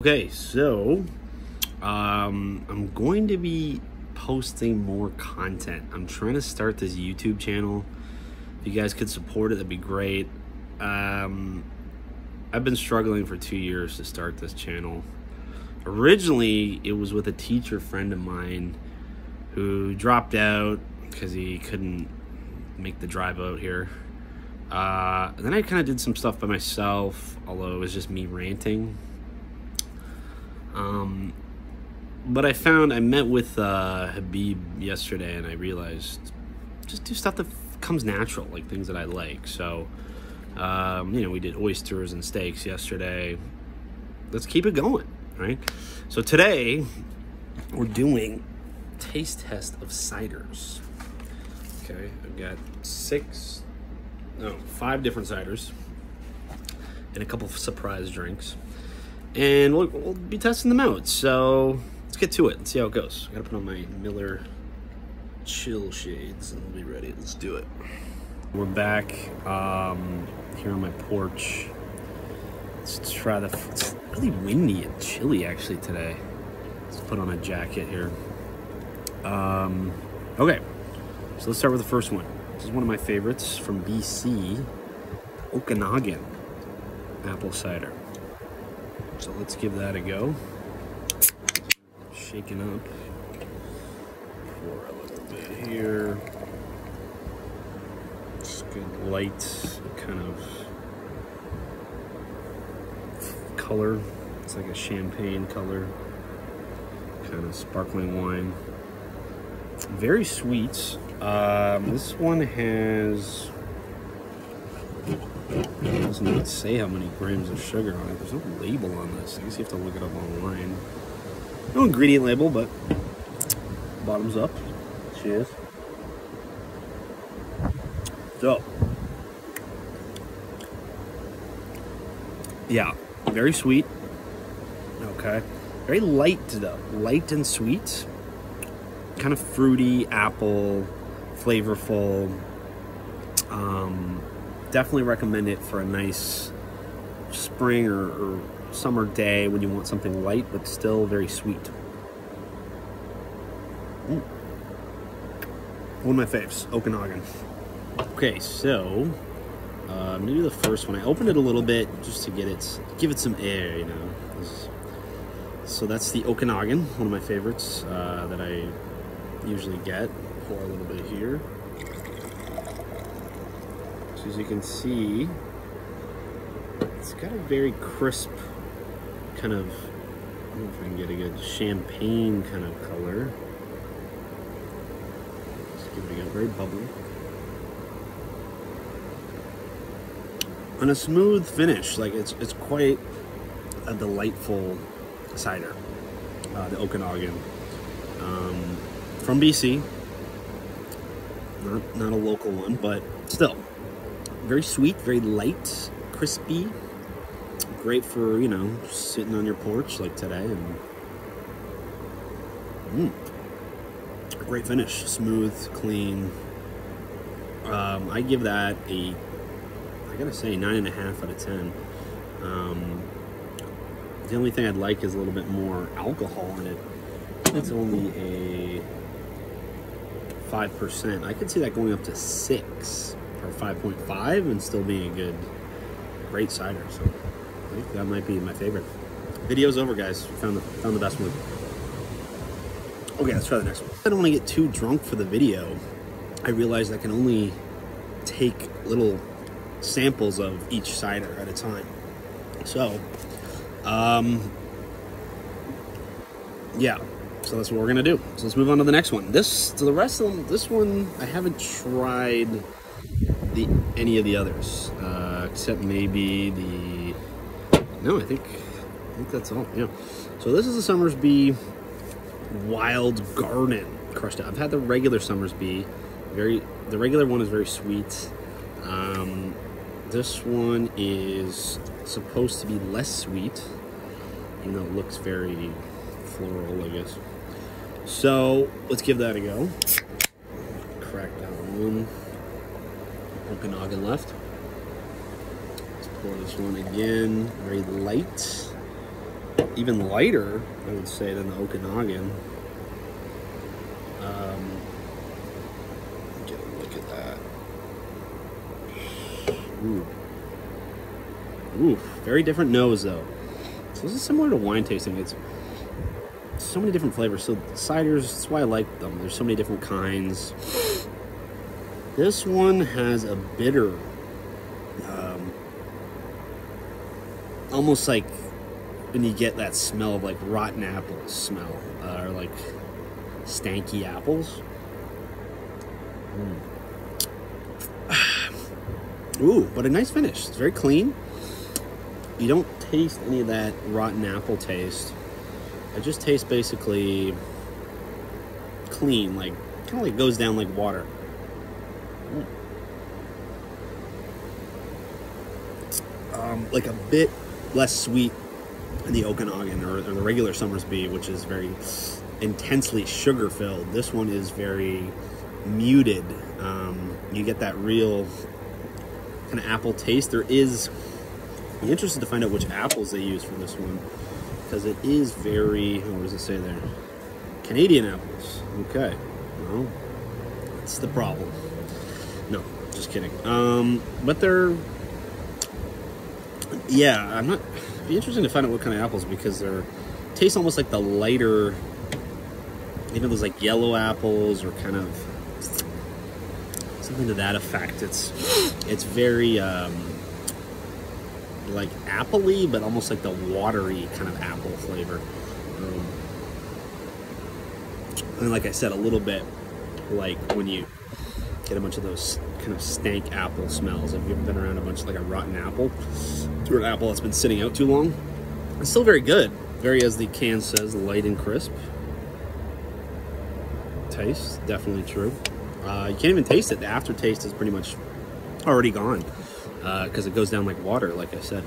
Okay, so um, I'm going to be posting more content. I'm trying to start this YouTube channel. If you guys could support it, that'd be great. Um, I've been struggling for two years to start this channel. Originally, it was with a teacher friend of mine who dropped out because he couldn't make the drive out here. Uh, then I kind of did some stuff by myself, although it was just me ranting um, but I found I met with uh, Habib yesterday, and I realized just do stuff that comes natural, like things that I like. So, um, you know, we did oysters and steaks yesterday. Let's keep it going, right? So today we're doing taste test of ciders. Okay, I've got six, no, five different ciders and a couple of surprise drinks and we'll, we'll, be testing them out. So let's get to it and see how it goes. I gotta put on my Miller chill shades and we'll be ready. Let's do it. We're back um, here on my porch. Let's try the. It's really windy and chilly actually today. Let's put on a jacket here. Um, okay, so let's start with the first one. This is one of my favorites from BC, Okanagan apple cider. So let's give that a go. Shaking up. Pour a little bit here. Just good light kind of color. It's like a champagne color. Kind of sparkling wine. Very sweet. Um, this one has it doesn't even say how many grams of sugar on it. There's no label on this. I guess you have to look it up online. No ingredient label, but bottoms up. Cheers. So, yeah, very sweet. Okay. Very light, though. Light and sweet. Kind of fruity, apple, flavorful. Um, definitely recommend it for a nice spring or, or, summer day when you want something light but still very sweet. Mm. One of my faves, Okanagan. Okay, so uh, maybe the first one. I opened it a little bit just to get it, give it some air, you know. So that's the Okanagan, one of my favorites uh, that I usually get. Pour a little bit here. As you can see, it's got a very crisp kind of, I don't know if I can get a good champagne kind of color. Let's give it a very bubbly. And a smooth finish, like it's, it's quite a delightful cider, uh, the Okanagan. Um, from BC, not, not a local one, but still, very sweet, very light, crispy. Great for, you know, sitting on your porch like today. And mm, Great finish. Smooth, clean. Um, I give that a, I gotta say, 9.5 out of 10. Um, the only thing I'd like is a little bit more alcohol in it. It's only a 5%. I could see that going up to 6 or 5.5 and still being a good, great cider. So I think that might be my favorite. Video's over, guys. Found the found the best one. Okay, let's try the next one. I don't want to get too drunk for the video. I realized I can only take little samples of each cider at a time. So, um, yeah, so that's what we're gonna do. So let's move on to the next one. This, so the rest of them, this one I haven't tried the any of the others, uh, except maybe the. No, I think I think that's all. Yeah. So this is the Somersby Wild Garden crushed. out. I've had the regular Somersby. Very the regular one is very sweet. Um, this one is supposed to be less sweet, even though it looks very floral, I guess. So let's give that a go. Crack that one. Okanagan left. Let's pour this one again, very light. even lighter, I would say, than the Okanagan. Um, get a look at that. Ooh. Ooh, very different nose though. So this is similar to wine tasting. It's so many different flavors. So ciders, that's why I like them. There's so many different kinds. This one has a bitter, um, almost like when you get that smell of like rotten apples smell, uh, or like stanky apples. Mm. Ooh, but a nice finish. It's very clean. You don't taste any of that rotten apple taste. I just taste basically clean, like kind of like goes down like water. Um, like a bit less sweet than the Okanagan or, or the regular Somersby, which is very intensely sugar filled. This one is very muted. Um, you get that real kind of apple taste. There is. I'm interested to find out which apples they use for this one because it is very. What does it say there? Canadian apples. Okay. Well, that's the problem. No, just kidding. Um, but they're. Yeah, I'm not. It'd be interesting to find out what kind of apples because they're taste almost like the lighter. You know, those like yellow apples or kind of something to that effect. It's it's very um, like appley, but almost like the watery kind of apple flavor. Um, and like I said, a little bit like when you get a bunch of those kind of stank apple smells. Have you ever been around a bunch of like a rotten apple or an apple that's been sitting out too long? It's still very good. Very, as the can says, light and crisp. Taste, definitely true. Uh, you can't even taste it. The aftertaste is pretty much already gone because uh, it goes down like water, like I said.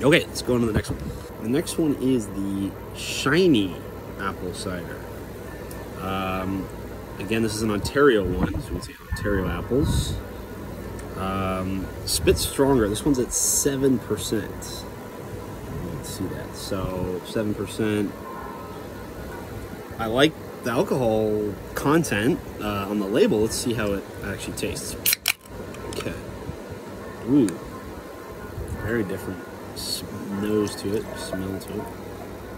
Okay, let's go on to the next one. The next one is the shiny apple cider. Um, again, this is an Ontario one, so you can see Ontario apples. Um, spit stronger. This one's at 7%. Let's see that. So, 7%. I like the alcohol content uh, on the label. Let's see how it actually tastes. Okay. Ooh. Very different nose to it, smell to it.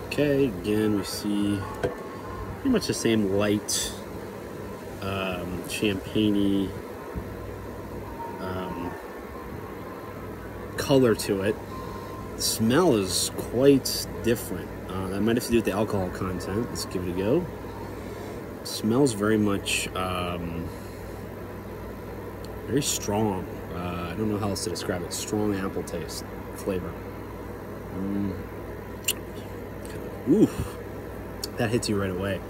Okay, again, we see pretty much the same light um, champagne um, color to it. The smell is quite different. Uh, that might have to do with the alcohol content. Let's give it a go. smells very much um, very strong. Uh, I don't know how else to describe it. Strong apple taste, flavor. Mm. That hits you right away.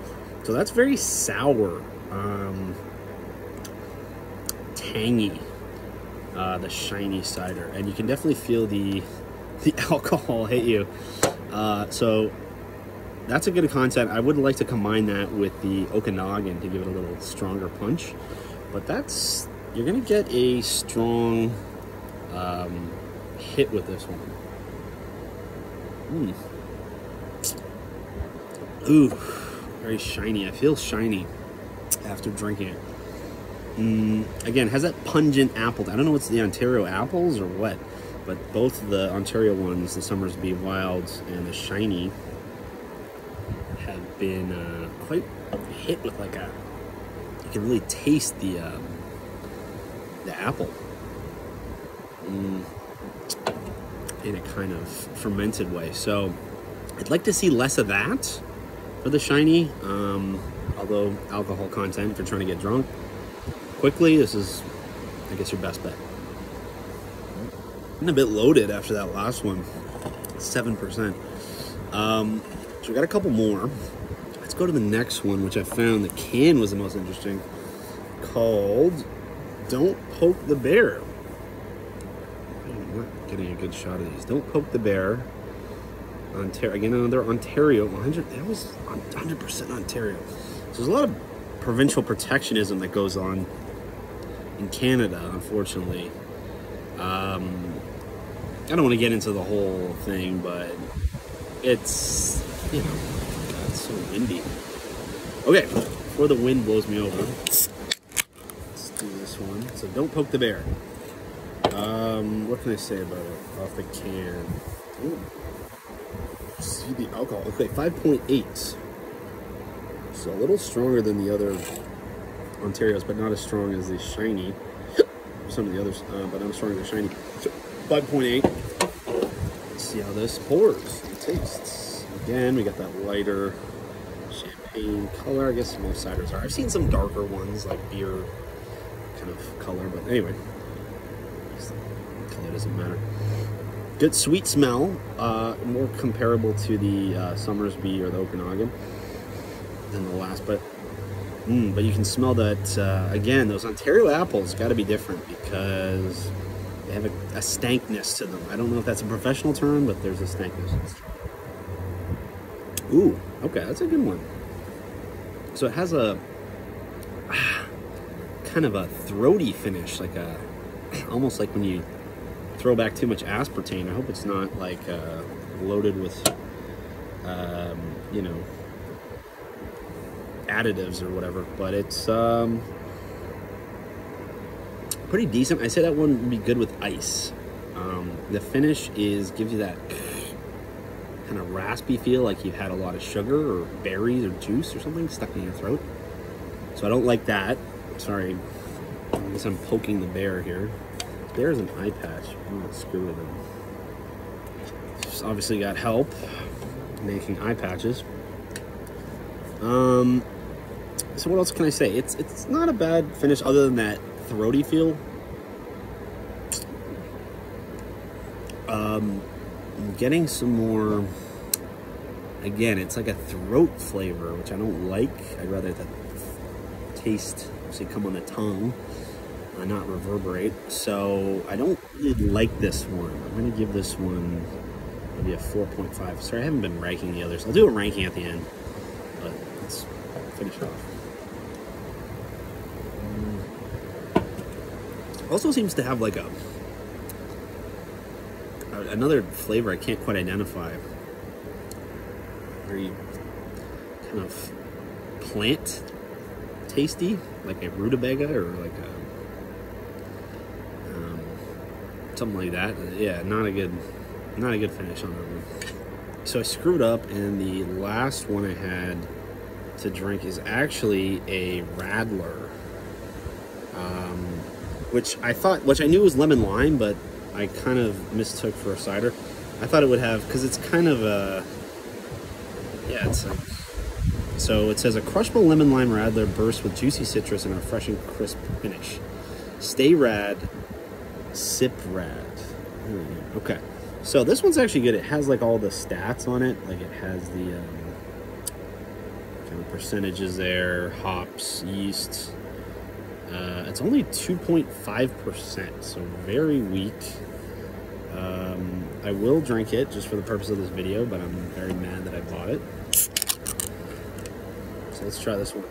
So that's very sour, um, tangy. Uh, the shiny cider, and you can definitely feel the the alcohol hit you. Uh, so that's a good content. I would like to combine that with the Okanagan to give it a little stronger punch, but that's you're gonna get a strong um, hit with this one. Mm. Ooh, very shiny. I feel shiny after drinking it. Mm, again, has that pungent apple. I don't know what's the Ontario apples or what, but both the Ontario ones, the Somersby Wilds and the Shiny, have been uh, quite hit with like a. You can really taste the um, the apple. Mm, in a kind of fermented way. So I'd like to see less of that for the shiny. Um, although alcohol content, if you're trying to get drunk quickly, this is, I guess, your best bet. I'm a bit loaded after that last one, seven percent. Um, so we got a couple more. Let's go to the next one, which I found the can was the most interesting, called "Don't Poke the Bear." Getting a good shot of these. Don't poke the bear. Ontario again, another Ontario. 100. That was 100 percent Ontario. So there's a lot of provincial protectionism that goes on in Canada, unfortunately. Um, I don't want to get into the whole thing, but it's you know, God, it's so windy. Okay, before the wind blows me over, let's do this one. So don't poke the bear. Um, what can I say about it off the can? Ooh. The alcohol. Okay, 5.8. So a little stronger than the other Ontario's, but not as strong as the shiny. Some of the others, uh, but not as strong as the shiny. So 5.8. Let's see how this pours and tastes. Again, we got that lighter champagne color. I guess most ciders are. I've seen some darker ones, like beer kind of color, but anyway. Color doesn't matter. Good sweet smell, uh, more comparable to the uh, Somersby or the Okanagan than the last, but mm, but you can smell that uh, again. Those Ontario apples got to be different because they have a, a, stankness to them. I don't know if that's a professional term, but there's a stankness. Ooh, okay, that's a good one. So it has a kind of a throaty finish, like a almost like when you throw back too much aspartame. I hope it's not like uh, loaded with, um, you know, additives or whatever. But it's um, pretty decent. I say that one would be good with ice. Um, the finish is gives you that kind of raspy feel, like you've had a lot of sugar or berries or juice or something stuck in your throat. So I don't like that. Sorry, I guess I'm poking the bear here. There's an eye patch. I'm gonna screw with him. Just obviously got help making eye patches. Um, so what else can I say? It's it's not a bad finish other than that throaty feel. Um, I'm getting some more. Again, it's like a throat flavor, which I don't like. I'd rather the taste actually come on the tongue not reverberate. So I don't really like this one. I'm going to give this one maybe a 4.5. Sorry, I haven't been ranking the others. I'll do a ranking at the end, but let's finish off. Mm. Also seems to have like a another flavor I can't quite identify. Very kind of plant tasty, like a rutabaga or like a something like that. Yeah, not a good, not a good finish on that one. So I screwed up, and the last one I had to drink is actually a Radler, um, which I thought, which I knew was lemon lime, but I kind of mistook for a cider. I thought it would have because it's kind of a, yeah, it's like. So it says a crushable lemon lime radler bursts with juicy citrus and a refreshing crisp finish. Stay rad, Sip Rad. Hmm, okay. So this one's actually good. It has like all the stats on it. Like it has the um, kind of percentages there, hops, yeast. Uh, it's only 2.5%, so very weak. Um, I will drink it just for the purpose of this video, but I'm very mad that I bought it. So let's try this one.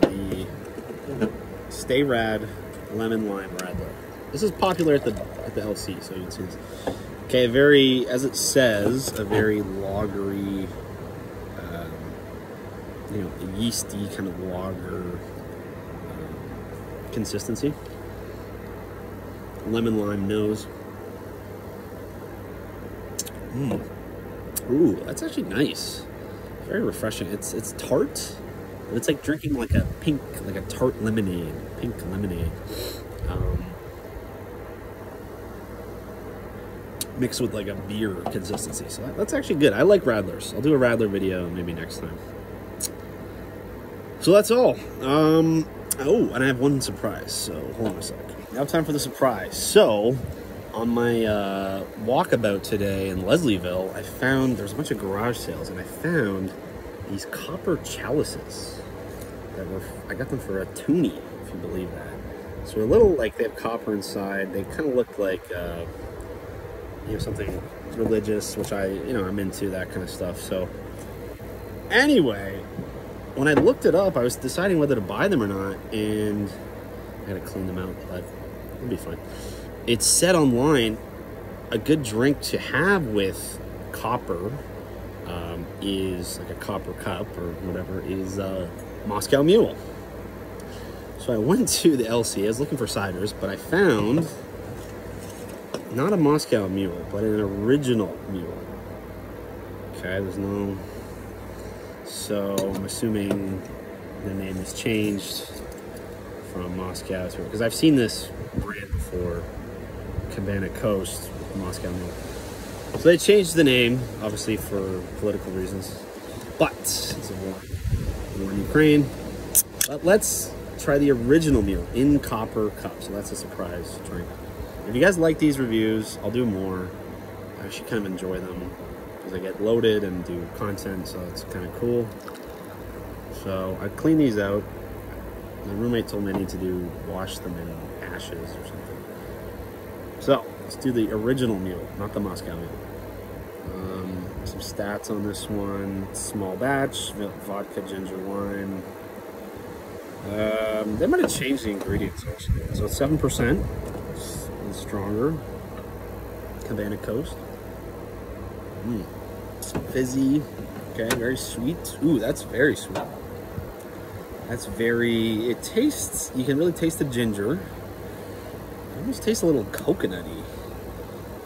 The Stay Rad Lemon Lime Radler. This is popular at the at the LC, so you can see this. Okay, very, as it says, a very lagery, um, you know, yeasty kind of lager um, consistency. Lemon lime nose. Mmm. Ooh, that's actually nice. Very refreshing. It's it's tart, but it's like drinking like a pink, like a tart lemonade, pink lemonade. Um, mixed with like a beer consistency. So that's actually good. I like Radlers. I'll do a Radler video maybe next time. So that's all. Um, oh, and I have one surprise. So hold on a sec. Now time for the surprise. So on my uh, walkabout today in Leslieville, I found there's a bunch of garage sales, and I found these copper chalices that were. I got them for a toonie, if you believe that. So a little like they have copper inside. They kind of look like. Uh, you know something religious, which I you know I'm into that kind of stuff. So anyway, when I looked it up, I was deciding whether to buy them or not, and I gotta clean them out, but it'll be fine. It said online a good drink to have with copper um, is like a copper cup or whatever is uh, Moscow Mule. So I went to the LC. I was looking for ciders, but I found not a Moscow Mule, but an original mule. Okay, there's no. So I'm assuming the name has changed from Moscow to because I've seen this brand before, Cabana Coast Moscow Mule. So they changed the name, obviously for political reasons. But it's a war, war in Ukraine. But let's try the original mule in copper cup. So that's a surprise drink. If you guys like these reviews, I'll do more. I actually kind of enjoy them because I get loaded and do content, so it's kind of cool. So I clean these out. My roommate told me I need to do wash them in ashes or something. So let's do the original mule, not the Moscow mule. Um, some stats on this one: small batch, vodka, ginger wine. Um, they might have changed the ingredients actually. So seven percent, stronger. Cabana Coast. Mm. Fizzy. Okay, very sweet. Ooh, that's very sweet. That's very, it tastes, you can really taste the ginger. It almost tastes a little coconutty.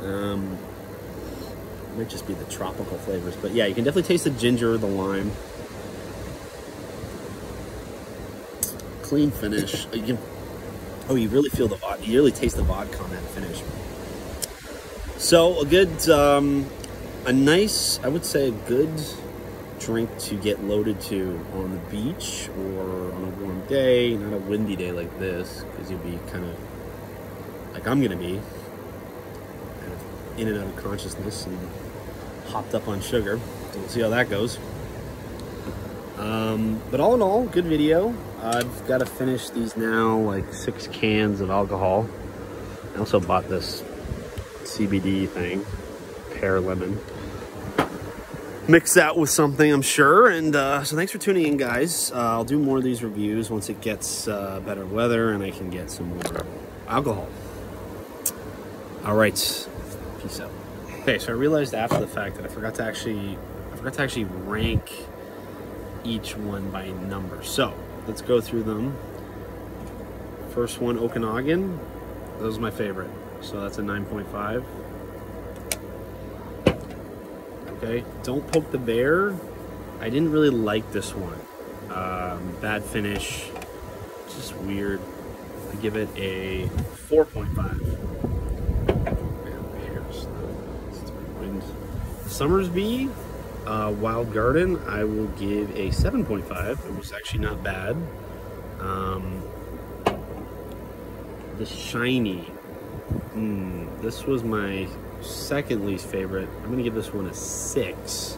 Um, might just be the tropical flavors, but yeah, you can definitely taste the ginger, the lime. Clean finish. You can, oh, you really feel the, you really taste the vodka on that finish. So a good, um, a nice, I would say a good drink to get loaded to on the beach or on a warm day, not a windy day like this, because you'd be kind of like I'm gonna be, kind of in and out of consciousness and hopped up on sugar. So we'll see how that goes. Um, but all in all, good video. I've got to finish these now, like six cans of alcohol. I also bought this CBD thing, pear lemon mix that with something, I'm sure. And uh, so thanks for tuning in, guys. Uh, I'll do more of these reviews once it gets uh, better weather and I can get some more alcohol. All right, peace out. Okay, so I realized after the fact that I forgot to actually, I forgot to actually rank each one by number. So let's go through them. First one, Okanagan. That was my favorite. So that's a 9.5 okay? Don't poke the bear. I didn't really like this one. Um, bad finish, just weird. I give it a 4.5. Somersby uh, Wild Garden, I will give a 7.5. It was actually not bad. Um, the Shiny, mm, this was my second least favorite. I'm gonna give this one a six.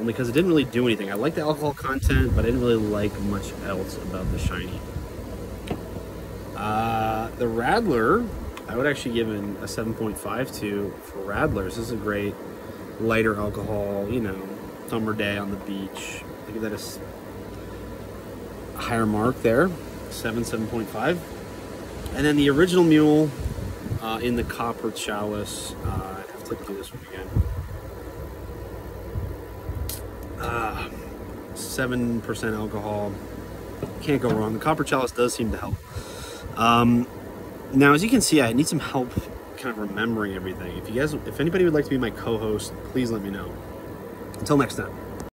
Only because it didn't really do anything. I like the alcohol content, but I didn't really like much else about the shiny. Uh, the Radler, I would actually give it a 7.5 to for Radlers. This is a great lighter alcohol, you know, summer day on the beach. I give that a, higher mark there, 7, 7.5. And then the original Mule, uh, in the copper chalice. Uh, I have to do this one again. Uh, 7% alcohol. Can't go wrong. The copper chalice does seem to help. Um, now, as you can see, I need some help kind of remembering everything. If you guys, if anybody would like to be my co-host, please let me know. Until next time.